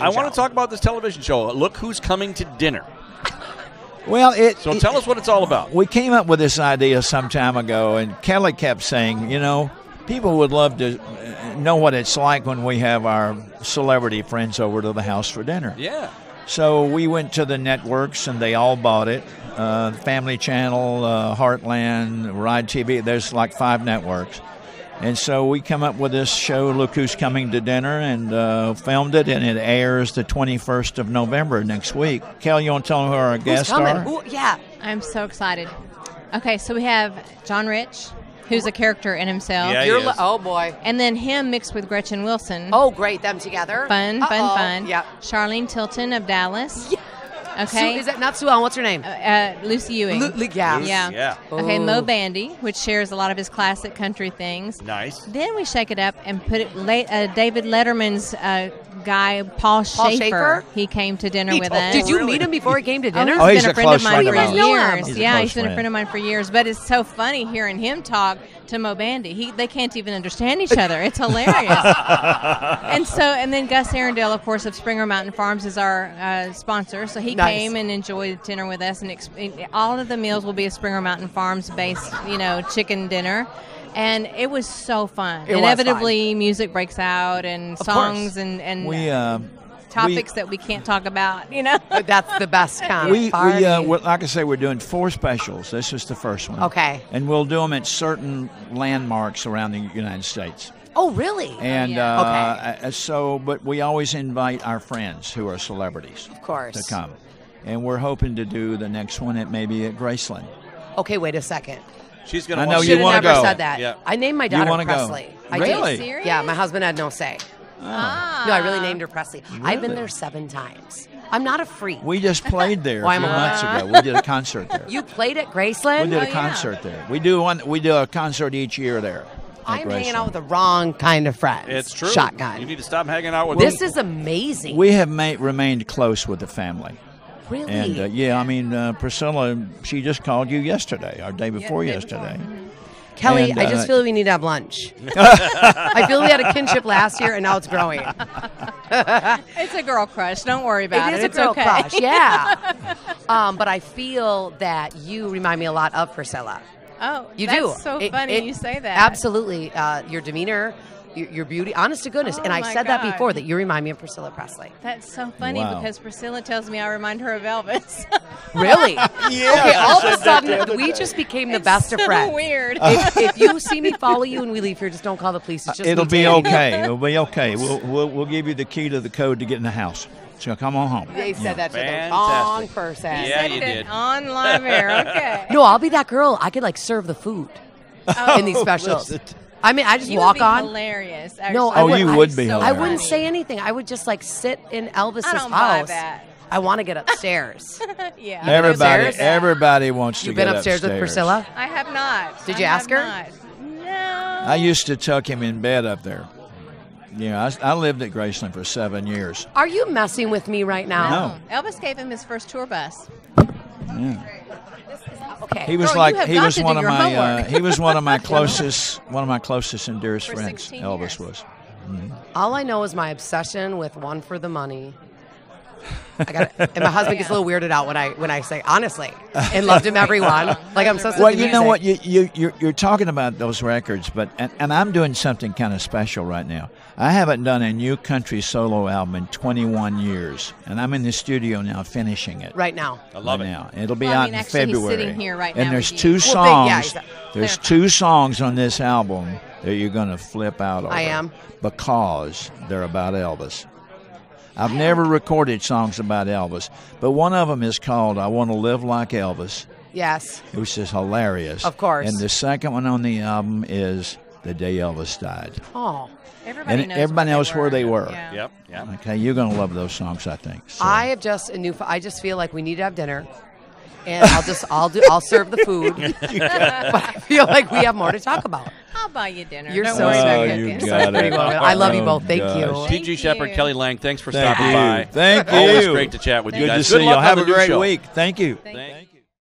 I want to talk about this television show. Look who's coming to dinner. Well, it. So it- tell us what it's all about. We came up with this idea some time ago, and Kelly kept saying, you know, people would love to know what it's like when we have our celebrity friends over to the house for dinner. Yeah. So we went to the networks, and they all bought it. Uh, Family Channel, uh, Heartland, Ride TV. There's like five networks. And so we come up with this show, Look Who's Coming to Dinner, and uh, filmed it, and it airs the 21st of November next week. Kel, you want to tell them who our Who's guests coming? are? Ooh, yeah. I'm so excited. Okay, so we have John Rich, who's a character in himself. Yeah, he You're is. li- oh boy. And then him mixed with Gretchen Wilson. Oh great, them together. Fun, fun, Uh-oh. fun. Yeah. Charlene Tilton of Dallas. Okay. Okay. is that not Sue Ellen? What's her name? uh, uh, Lucy Ewing. Lu- Lu- yeah. yeah. Yeah. Okay, Oh. Moe Bandy, which shares a lot of his classic country things. Nice. Then we shake it up and put it late. Uh, David Letterman's uh, guy, Paul Shaffer. Paul Shaffer? He came to dinner He with us. Did you really? meet him before he came to Oh, dinner? he's Oh, been he's a a friend close of mine friend for of ours. You guys know him. years. He's yeah, he's been a friend. friend of mine for years. But it's so funny hearing him talk to Moe Bandy. He they can't even understand each other. It's hilarious. and so, and then Gus Arrendale, of course, of Springer Mountain Farms, is our uh, sponsor. So he Nice. came and enjoyed dinner with us, and ex- all of the meals will be a Springer Mountain Farms based, you know, chicken dinner. And it was so fun. It was Inevitably, music breaks out and course. songs and and We uh, topics that we can't talk about. You know. That's the best kind. we, we uh, we're, like I say, we're doing four specials. This is the first one. Okay. And we'll do them at certain landmarks around the United States. oh really? And yeah. uh, uh, so, but we always invite our friends who are celebrities Of course. to come. And we're hoping to do the next one at maybe at Graceland. Okay, wait a second. She's gonna. I know want you Should have wanna never go. said that. Yeah. I named my daughter wanna go? Presley. I Really? did. Serious? Yeah, my husband had no say. Ah. No, I really named her Presley. I've been there seven times. I'm not a freak. We just played there Why a few I- months ago. We did a concert there. you played at Graceland. we Graceland? did Oh, a yeah. concert there. We do one. We do a concert each year there. I'm hanging Graceland. out with the wrong kind of friends. It's true. Shotgun. You need to stop hanging out with. this people. is amazing. We have made, remained close with the family. Really. And uh, yeah, I mean, uh, Priscilla, she just called you yesterday, or day before day yesterday. Kelly, and, I uh, just feel we need to have lunch. I feel we had a kinship last year, and now it's growing. It's a girl crush. Don't worry about it. it is a It's girl okay. crush, yeah. um, but I feel that you remind me a lot of Priscilla. Oh, You that's do. so It- funny it- you say that. Absolutely, uh, your demeanor, your, your beauty, honest to goodness. Oh, and I my said that before that you remind me of Priscilla Presley. That's so funny Wow. because Priscilla tells me I remind her of Elvis. Really? Yeah. Okay. All of I a said that the other sudden, we just became the It's best of so friends. Weird. if, if you see me follow you and we leave here, just don't call the police. It's just It'll be taking- okay. It'll be okay. We'll, we'll we'll give you the key to the code to get in the house. So come on home. They said that to the Fantastic. wrong person. Yeah, you did. On live air. Okay. No, I'll be that girl. I could like serve the food oh. in these specials. listen. I mean, I just You walk would be on. hilarious. No, actually. I Oh, would- you I- would be so I wouldn't say anything. I would just like sit in Elvis's I don't buy house. that. I want to get upstairs. Yeah. been Everybody, upstairs? everybody wants to You've been get upstairs, with Priscilla. I have not. Did I you ask have her? not. No. I used to tuck him in bed up there. Yeah, I, I lived at Graceland for seven years. Are you messing with me right now? No. Elvis gave him his first tour bus. Okay. He was Girl, like he was one of my uh, he was one of my closest one of my closest and dearest For friends. Elvis years. was. All I know is my obsession with one for the money. I got and my husband gets a little weirded out when I when I say honestly and loved him everyone. Like I'm so Well, you know what? You, you you're, you're talking about those records, but and, and I'm doing something kind of special right now. I haven't done a new country solo album in 21 years, and I'm in the studio now finishing it. right now. I love right it. now. It'll be Well, I out mean, in actually, he's February. sitting here right and now there's two you. songs. Well, big, yeah, he's- there's Clarify. two songs on this album that you're going to flip out over. I am. because they're about Elvis. I've never recorded songs about Elvis, but one of them is called "I Want to Live Like Elvis." Yes. It was just hilarious. Of course. And the second one on the album is "The Day Elvis Died." Oh. Everybody And knows everybody where knows where they were. Yeah. Yep. Yep. Okay, you're going to love those songs, I think. So- I have just a new. I just feel like we need to have dinner, and I'll just I'll do I'll serve the food. but I feel like we have more to talk about. I'll buy you dinner. You're Don't so worry sweet. about Oh, cooking. you got it. I love you Oh, both. Thank gosh. you. Thank TG Sheppard, you. Kelly Lang, thanks for Thank stopping you. by. Thank you. Always you. great to chat with you Good guys. to see Good you. luck on Have the a new great show. week. Thank you. Thank Thank you.